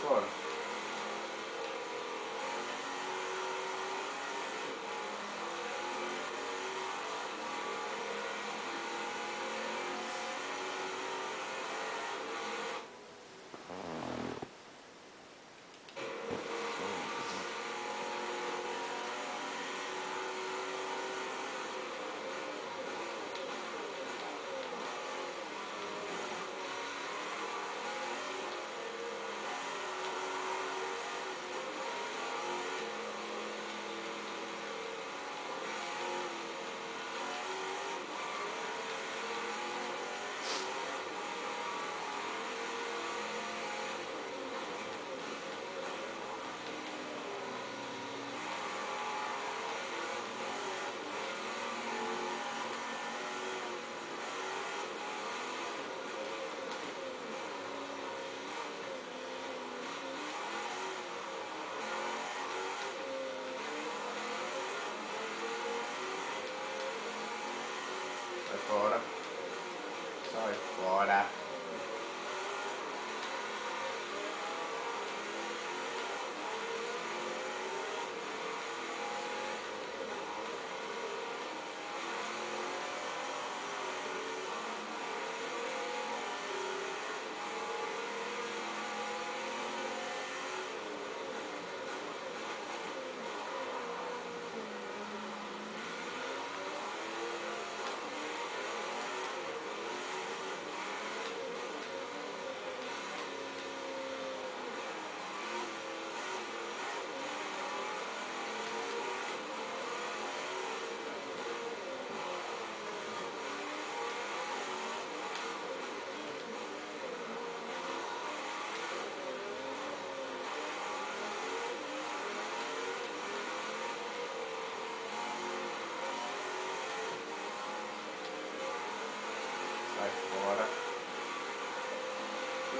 before.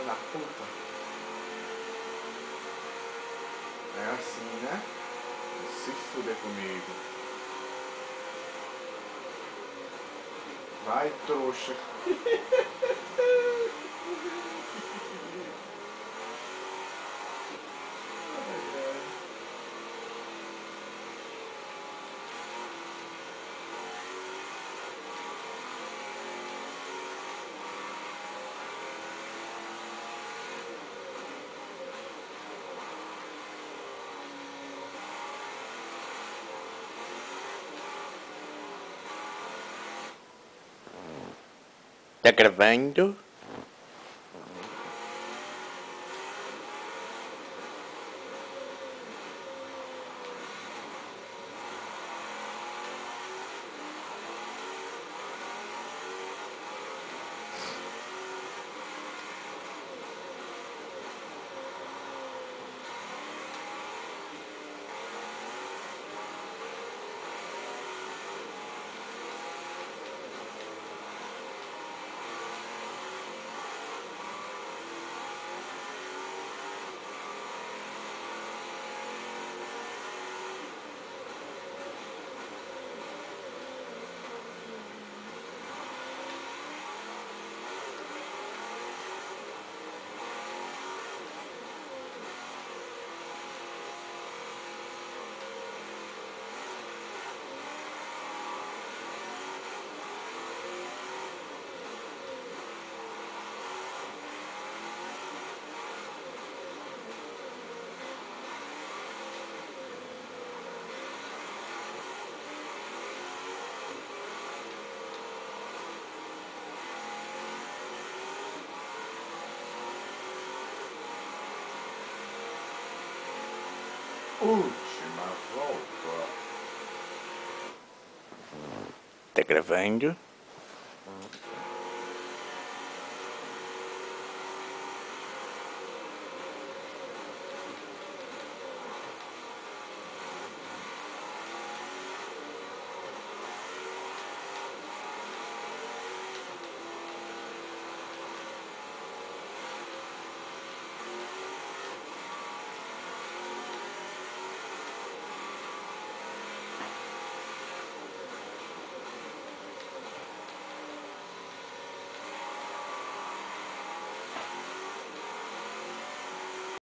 Da puta. É assim, né? Se fuder comigo. Vai, trouxa. gravando? última volta. Tá gravando?